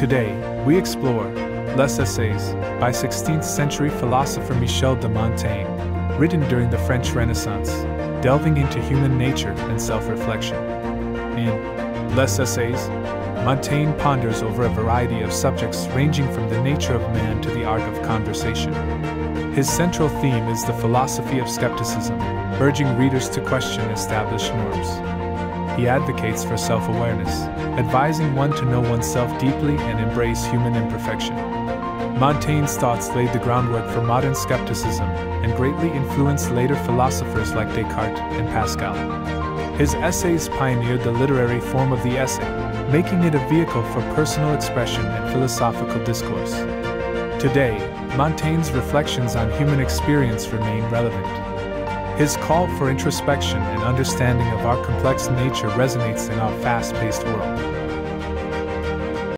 Today, we explore Les Essais by 16th century philosopher Michel de Montaigne, written during the French Renaissance, delving into human nature and self reflection. In Les Essais, Montaigne ponders over a variety of subjects ranging from the nature of man to the art of conversation. His central theme is the philosophy of skepticism, urging readers to question established norms he advocates for self awareness, advising one to know oneself deeply and embrace human imperfection. Montaigne's thoughts laid the groundwork for modern skepticism and greatly influenced later philosophers like Descartes and Pascal. His essays pioneered the literary form of the essay, making it a vehicle for personal expression and philosophical discourse. Today, Montaigne's reflections on human experience remain relevant. His call for introspection and understanding of our complex nature resonates in our fast paced world.